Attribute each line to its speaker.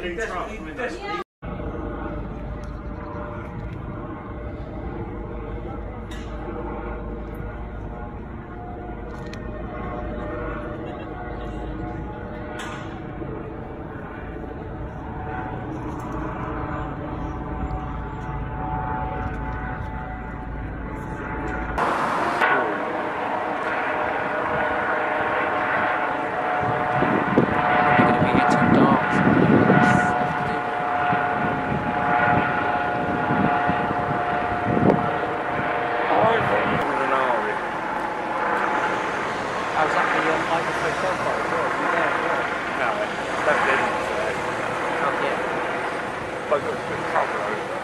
Speaker 1: President Trump.
Speaker 2: I was after your microphone profile as well. You there as well?
Speaker 1: No, that's been.
Speaker 2: Oh, yet.
Speaker 1: But it was a good cover over.